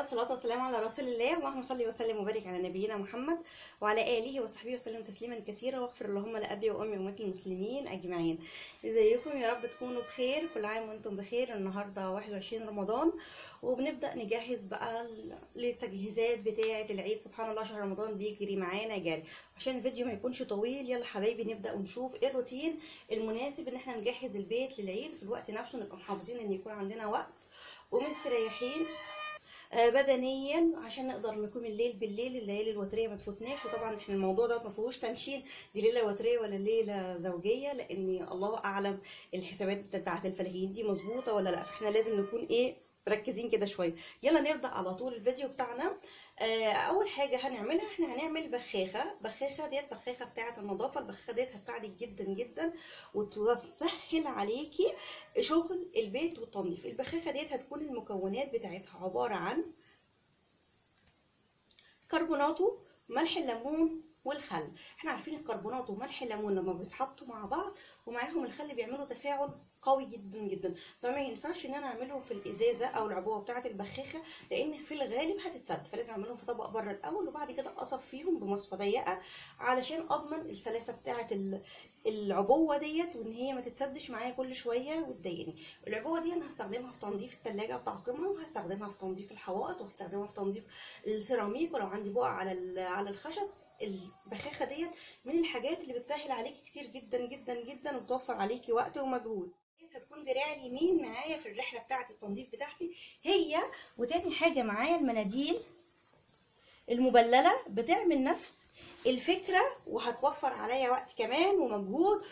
والصلاة والسلام على رسول الله. اللهم صل وسلم وبارك على نبينا محمد وعلى آله وصحبه وسلم تسليما كثيرا. واغفر اللهم لأبي وأمي وأمة المسلمين أجمعين. إزيكم؟ يا رب تكونوا بخير. كل عام وأنتم بخير. النهاردة 21 رمضان. وبنبدأ نجهز بقى للتجهيزات بتاعة العيد. سبحان الله شهر رمضان بيجري معانا جاري عشان الفيديو ما يكونش طويل يلا حبايبي نبدأ ونشوف إيه الروتين المناسب إن إحنا نجهز البيت للعيد في الوقت نفسه. نبقى محافظين إن يكون عندنا وقت ومستريحين. بدنيا عشان نقدر نقوم الليل بالليل الليالي الوترية ما تفوتناش. وطبعا إحنا الموضوع ده ما فيهوش تنشين دي ليله وترية ولا ليلة زوجية لأن الله أعلم الحسابات بتاعت الفلاحين دي مظبوطة ولا لأ. فإحنا لازم نكون إيه مركزين كده شوية. يلا نبدأ على طول الفيديو بتاعنا. آه، أول حاجة هنعملها إحنا هنعمل بخاخة. بخاخة ديت بخاخة بتاعة النظافة. البخاخة ديت هتساعدك جدا جدا وتسهل عليكي شغل البيت والتنظيف. البخاخة ديت هتكون المكونات بتاعتها عبارة عن كربوناتو ملح الليمون والخل. إحنا عارفين الكربونات وملح الليمون لما بيتحطوا مع بعض ومعاهم الخل بيعملوا تفاعل قوي جدا جدا. فما ينفعش إن أنا أعملهم في الإزازة أو العبوة بتاعة البخاخة لأن في الغالب هتتسد. فلازم أعملهم في طبق بره الأول وبعد كده اصفيهم بمصفى ضيقة علشان أضمن السلاسة بتاعة العبوة ديت وإن هي ما تتسدش معايا كل شوية وتضايقني. العبوة دي أنا هستخدمها في تنظيف الثلاجه وتعقيمها وهستخدمها في تنظيف الحوائط وهستخدمها في تنظيف السيراميك ولو عندي بقع على على الخشب. البخاخة ديت من الحاجات اللي بتسهل عليكي كتير جدا جدا جدا وبتوفر عليكي وقت ومجهود. هتكون دراعي اليمين معايا في الرحلة بتاعة التنظيف بتاعتي. هي وتاني حاجة معايا المناديل المبللة بتعمل نفس الفكرة وهتوفر عليا وقت كمان ومجهود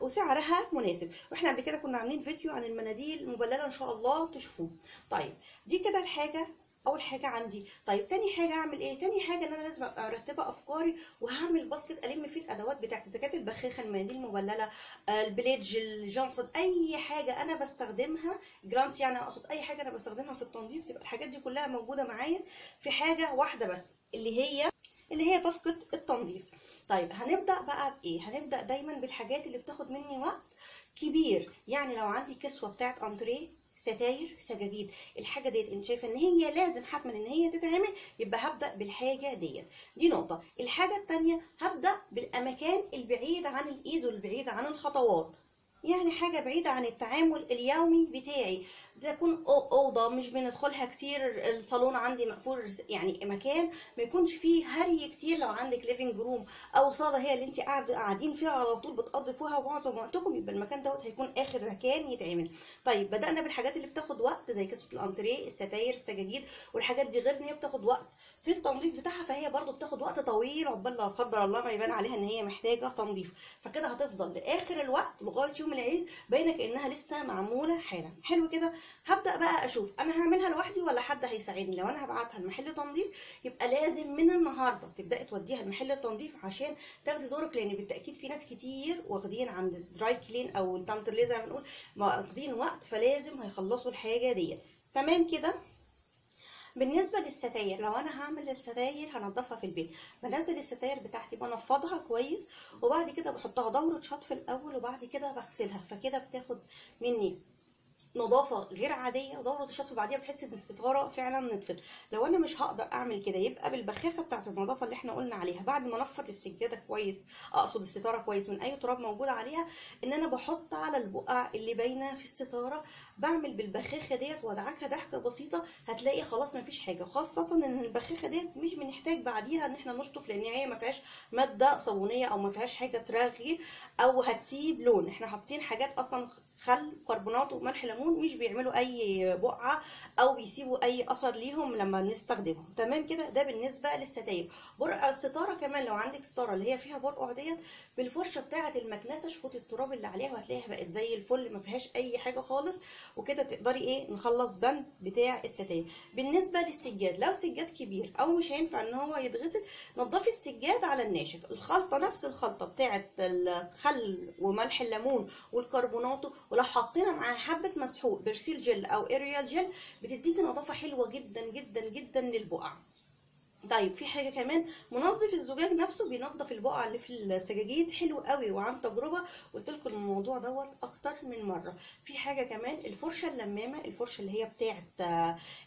وسعرها مناسب. وإحنا قبل كده كنا عاملين فيديو عن المناديل المبللة إن شاء الله تشوفوه. طيب دي كده الحاجة أول حاجة عندي. طيب تاني حاجة اعمل إيه؟ تاني حاجة إن أنا لازم أبقى مرتبة أفكاري وهعمل basket ألم فيه الأدوات بتاعتي اذا كانت البخاخه المناديل المبلله ال Pledge الجونسون أي حاجة أنا بستخدمها جرانس يعني أقصد أي حاجة أنا بستخدمها في التنظيف تبقى الحاجات دي كلها موجودة معايا. في حاجة واحدة بس اللي هي اللي هي basket التنظيف. طيب هنبدأ بقى بإيه؟ هنبدأ دايما بالحاجات اللي بتاخد مني وقت كبير. يعني لو عندي كسوة بتاعت أنتريه ستاير سجاجيد. الحاجة ديت أنت شايفة إن هي لازم حتما إن هي تتعمل يبقى هبدأ بالحاجة ديت. دي نقطة. الحاجة الثانية هبدأ بالأماكن البعيده عن الإيد والبعيده عن الخطوات. يعني حاجة بعيدة عن التعامل اليومي بتاعي. تكون أوضة مش بندخلها كتير الصالون عندي مقفول يعني مكان ما يكونش فيه هري كتير لو عندك living room أو صالة هي اللي انت قاعدين فيها على طول بتقضي فيها معظم وقتكم يبقى المكان دوت هيكون آخر مكان يتعمل. طيب بدأنا بالحاجات اللي بتاخد وقت زي كسوة الأنتريه الستاير السجاجيد والحاجات دي غير إن هي بتاخد وقت. في التنظيف بتاعها فهي برضو بتاخد وقت طويل عقبال لا قدر الله ما يبان عليها إن هي محتاجة تنظيف. فكده هتفضل لآخر الوقت لغاية يوم العيد باينه كانها لسه معمولة حالا. حلو كده؟ هبدأ بقى أشوف أنا هعملها لوحدي ولا حد هيساعدني؟ لو أنا هبعتها لمحل تنظيف يبقى لازم من النهارده تبدأي توديها لمحل التنظيف عشان تاخدي دورك لأن بالتأكيد في ناس كتير واخدين عند ال dry clean أو التانتر زي ما بنقول واخدين وقت فلازم هيخلصوا الحاجة ديت. تمام كده؟ بالنسبة للستاير لو أنا هعمل الستاير هنضفها في البيت. بنزل الستاير بتاعتي بنفضها كويس وبعد كده بحطها دورة شطف الأول وبعد كده بغسلها فكده بتاخد مني نظافة غير عادية ودورة الشطف بعديها بتحس ان الستاره فعلا نطفت لو أنا مش هقدر أعمل كده يبقى بالبخاخة بتاعة النظافة اللي إحنا قلنا عليها بعد ما نفض السجادة كويس أقصد الستاره كويس من أي تراب موجود عليها إن أنا بحط على البقع اللي باينة في الستاره بعمل بالبخاخة ديت وأدعكها ضحكة بسيطة هتلاقي خلاص مفيش حاجة. خاصه إن البخاخة ديت مش بنحتاج بعديها إن إحنا نشطف لأن هي ما فيهاش مادة صابونية أو ما فيهاش حاجة ترغي أو هتسيب لون. إحنا حاطين حاجات أصلا خل كربونات وملح ليمون مش بيعملوا أي بقعة أو بيسيبوا أي أثر ليهم لما نستخدمهم تمام كده؟ ده بالنسبة للستاير. برقع الستارة كمان لو عندك ستارة اللي هي فيها برقع ديت بالفرشة بتاعة المكنسة شفطي التراب اللي عليها وهتلاقيها بقت زي الفل ما فيهاش أي حاجة خالص. وكده تقدري إيه؟ نخلص بند بتاع الستاير. بالنسبة للسجاد لو سجاد كبير أو مش هينفع إن هو يتغسل نضفي السجاد على الناشف. الخلطة نفس الخلطة بتاعة الخل وملح الليمون والكربوناتو ولو حطينا معاها حبة مسحوق Persil gel أو Ariel gel بتديكي نظافة حلوة جدا جدا جدا للبقع. طيب في حاجة كمان. منظف الزجاج نفسه بينظف البقع اللي في السجاجيد. حلو قوي وعن تجربة قلت لكم الموضوع دوت أكتر من مرة. في حاجة كمان الفرشة اللمامة الفرشة اللي هي بتاعت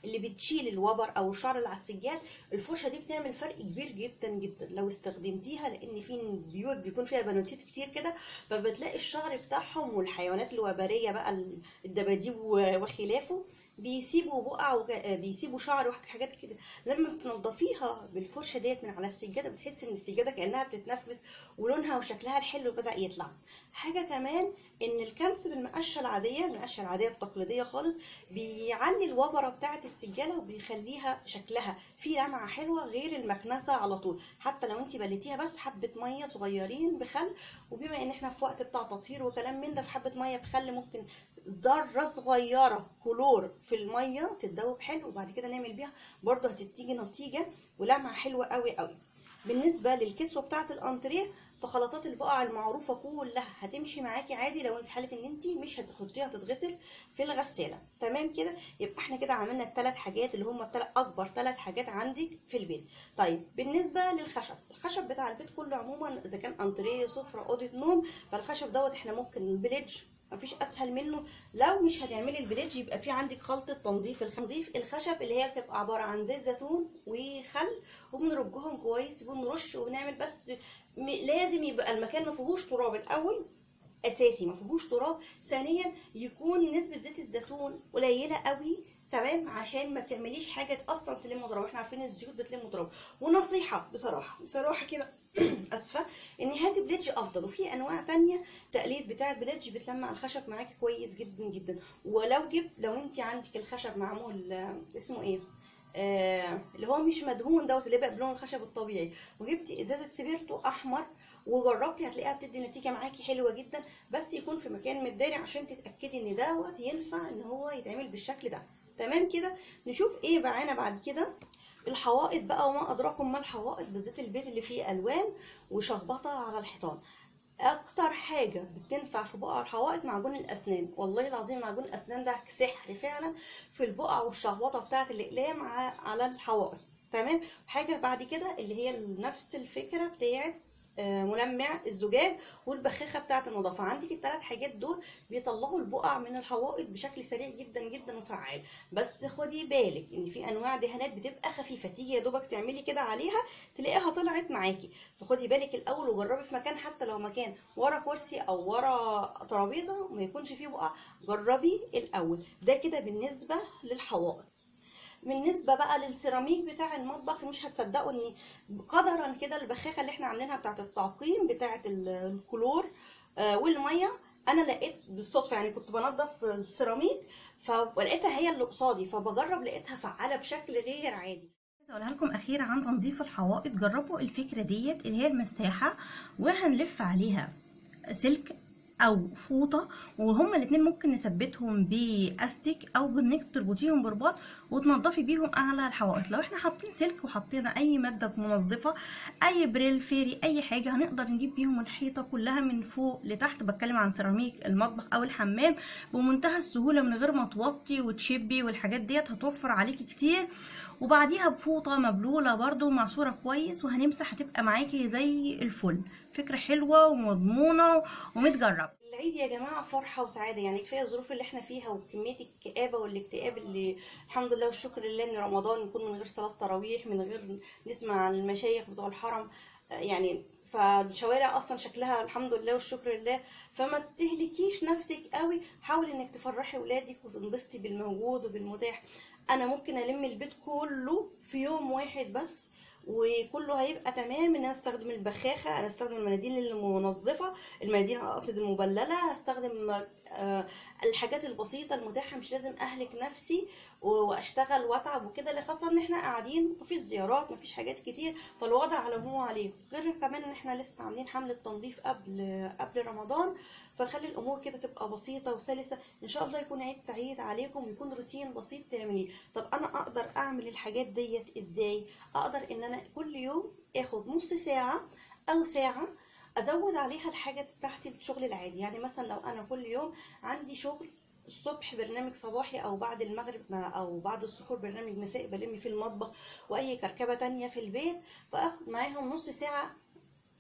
اللي بتشيل الوبر أو الشعر اللي على السجاد الفرشة دي بتعمل فرق كبير جدا جدا. لو استخدمتيها لأن في بيوت بيكون فيها بنوتيت كتير كده فبتلاقي الشعر بتاعهم والحيوانات الوبرية بقى الدباديب وخلافه. بيسيبوا بقع وج... بيسيبوا شعر وحاجات كده. لما بتنضفيها بالفرشة ديت من على السجادة بتحسي إن السجادة كأنها بتتنفس ولونها وشكلها الحلو بدأ يطلع. حاجة كمان إن الكنس بالمقشة العادية المقشة العادية التقليدية خالص بيعلي الوبرة بتاعة السجادة وبيخليها شكلها في لمعة حلوة غير المكنسة على طول. حتى لو انت بليتيها بس حبة مية صغيرين بخل وبما إن إحنا في وقت بتاع تطهير وكلام من ده في حبة مية بخل ممكن ذرة صغيرة كلور في المية تتذوب حلو وبعد كده نعمل بيها برضه هتديكي نتيجة ولمعة حلوة قوي قوي. بالنسبة للكسوه بتاعه الانتريه فخلطات البقع المعروفة كلها هتمشي معاكي عادي لو في حالة إن انت مش هتحطيها تتغسل في الغسالة. تمام كده؟ يبقى إحنا كده عملنا الثلاث حاجات اللي هم الثلاث أكبر ثلاث حاجات عندك في البيت. طيب بالنسبة للخشب الخشب بتاع البيت كله عموما إذا كان انتريه سفرة أوضة نوم فالخشب دوت إحنا ممكن ال Pledge مفيش أسهل منه. لو مش هتعملي ال Pledge يبقى في عندك خلطه تنظيف تنظيف الخشب اللي هي بتبقى عبارة عن زيت زيتون وخل وبنرجهم كويس وبنرش وبنعمل بس لازم يبقى المكان ما فيهوش تراب. الأول أساسي ما فيهوش تراب. ثانيا يكون نسبة زيت الزيتون قليلة قوي تمام؟ عشان ما تعمليش حاجة أصلا تلم تراب إحنا عارفين الزيوت بتلم تراب ونصيحة بصراحة بصراحة كده. آسفة. إن هاتي Pledge أفضل. وفي أنواع تانية تقليد بتاعة Pledge بتلمع الخشب معاكي كويس جدا جدا. ولو جبت لو أنت عندك الخشب معمول اسمه إيه؟ آه اللي هو مش مدهون دوت اللي بقى بلون الخشب الطبيعي. وجبتي إزازة سبيرتو أحمر وجربتي هتلاقيها بتدي نتيجة معاكي حلوة جدا. بس يكون في مكان متداري عشان تتأكدي إن دوت ينفع إن هو يتعمل بالشكل ده. تمام كده؟ نشوف إيه معانا بعد كده. الحوائط بقى وما أدراكم ما الحوائط بالذات البيت اللي فيه ألوان وشخبطة على الحيطان. أكتر حاجة بتنفع في بقع الحوائط معجون الأسنان. والله العظيم معجون الأسنان ده سحر فعلا في البقع والشخبطة بتاعه الاقلام على الحوائط. تمام؟ حاجة بعد كده اللي هي نفس الفكرة بتاعه ملمع الزجاج والبخاخة بتاعة النظافة. عندك الثلاث حاجات دول بيطلعوا البقع من الحوائط بشكل سريع جدا جدا وفعال. بس خدي بالك إن في أنواع دهانات بتبقى خفيفة. تيجي يا دوبك تعملي كده عليها تلاقيها طلعت معاكي. فخدي بالك الأول وجربي في مكان حتى لو مكان ورا كرسي أو ورا ترابيزة ما يكونش فيه بقع جربي الأول. ده كده بالنسبة للحوائط. بالنسبة بقى للسيراميك بتاع المطبخ مش هتصدقوا ان قدرا كده البخاخة اللي إحنا عاملينها بتاعة التعقيم بتاعة الكلور والمية أنا لقيت بالصدفة يعني كنت بنضف السيراميك فلقيتها هي اللي قصادي فبجرب لقيتها فعالة بشكل غير عادي. عايزة أقولها لكم أخيرا عن تنظيف الحوائط جربوا الفكرة ديت اللي هي المساحة وهنلف عليها. سلك أو فوطة وهما الاثنين ممكن نثبتهم بأستيك أو بانك تربطيهم برباط وتنضفي بيهم اعلى الحوائط. لو إحنا حاطين سلك وحطينا أي مادة منظفة أي Pril Fairy أي حاجة هنقدر نجيب بيهم الحيطة كلها من فوق لتحت. بتكلم عن سيراميك المطبخ أو الحمام. بمنتهى السهولة من غير ما توطي وتشبي والحاجات ديت هتوفر عليكي كتير. وبعديها بفوطة مبلولة برده معصوره كويس وهنمسح هتبقى معاكي زي الفل. فكرة حلوة ومضمونة ومتجربة. العيد يا جماعة فرحة وسعادة يعني كفاية الظروف اللي إحنا فيها وكمية الكآبه والاكتئاب اللي الحمد لله والشكر لله إن رمضان يكون من غير صلاة تراويح من غير نسمع عن المشايخ بتوع الحرم يعني فالشوارع أصلا شكلها الحمد لله والشكر لله. فما تهلكيش نفسك قوي حاولي إنك تفرحي ولادك وتنبسطي بالموجود وبالمتاح. أنا ممكن ألم البيت كله في يوم واحد بس وكله هيبقى تمام إن أنا أستخدم البخاخة أنا أستخدم المناديل المنظفة المناديل أقصد المبللة هستخدم الحاجات البسيطة المتاحة مش لازم أهلك نفسي وأشتغل وأتعب وكده خاصة إن إحنا قاعدين مفيش زيارات مفيش حاجات كتير فالوضع على هو عليه غير كمان إن إحنا لسه عاملين حملة تنظيف قبل قبل رمضان فخلي الأمور كده تبقى بسيطة وسلسة. إن شاء الله يكون عيد سعيد عليكم ويكون روتين بسيط تعمليه. طب أنا أقدر أعمل الحاجات ديت إزاي؟ أقدر إن أنا كل يوم آخد نص ساعة أو ساعة أزود عليها الحاجة بتاعتي الشغل العادي. يعني مثلا لو أنا كل يوم عندي شغل الصبح برنامج صباحي أو بعد المغرب أو بعد السحور برنامج مسائي بلم في المطبخ وأي كركبة تانية في البيت بأخد معاهم نص ساعة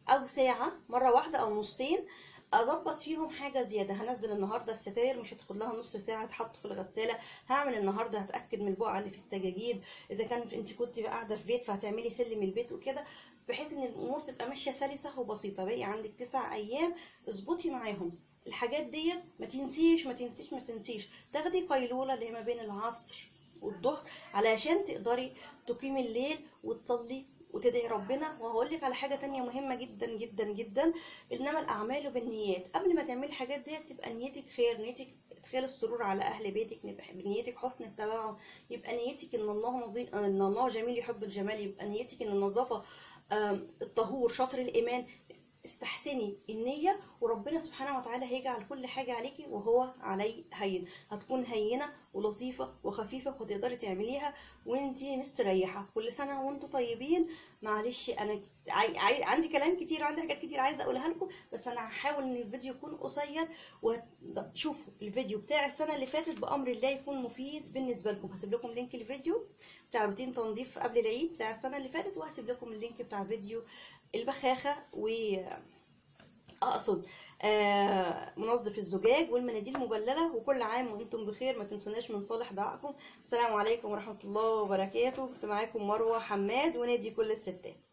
أو ساعة مرة واحدة أو نصين أظبط فيهم حاجة زيادة. هنزل النهارده الستاير مش هتاخد لها نص ساعة تحط في الغسالة. هعمل النهارده هتأكد من البقعة اللي في السجاجيد. إذا كان أنت كنت قاعدة في بيت فهتعملي سلم البيت وكده. بحيث إن الأمور تبقى ماشية سلسة وبسيطة. باقي عندك تسع أيام اظبطي معاهم. الحاجات ديت ما تنسيش ما تنسيش ما تنسيش. تاخدي قيلولة اللي ما بين العصر والظهر علشان تقدري تقيمي الليل وتصلي وتدعي ربنا. وهقول لك على حاجة تانية مهمة جدا جدا جدا. إنما الأعمال بالنيات. قبل ما تعملي الحاجات ديت تبقى نيتك خير نيتك ادخال السرور على أهل بيتك. نبقى نيتك حسن التبعهم يبقى نيتك إن الله نظيف إن الله جميل يحب الجمال. يبقى نيتك إن النظافة الطهور شطر الإيمان استحسني النية وربنا سبحانه وتعالى هيجعل كل حاجة عليكي وهو علي هين. هتكون هينة ولطيفة وخفيفة وتقدري تعمليها. وانتي مستريحة. كل سنة وانتوا طيبين. معلش أنا. عندي كلام كتير وعندي حاجات كتير عايزة أقولها لكم بس أنا هحاول إن الفيديو يكون قصير وشوفوا الفيديو بتاع السنة اللي فاتت بأمر الله يكون مفيد بالنسبة لكم. هسيب لكم link الفيديو بتاع روتين تنظيف قبل العيد بتاع السنة اللي فاتت وهسيب لكم ال link بتاع فيديو البخاخة و أقصد آه منظف الزجاج والمناديل المبللة وكل عام وأنتم بخير ما تنسوناش من صالح دعائكم. السلام عليكم ورحمة الله وبركاته. كنت معاكم مروة حماد ونادي كل الستات.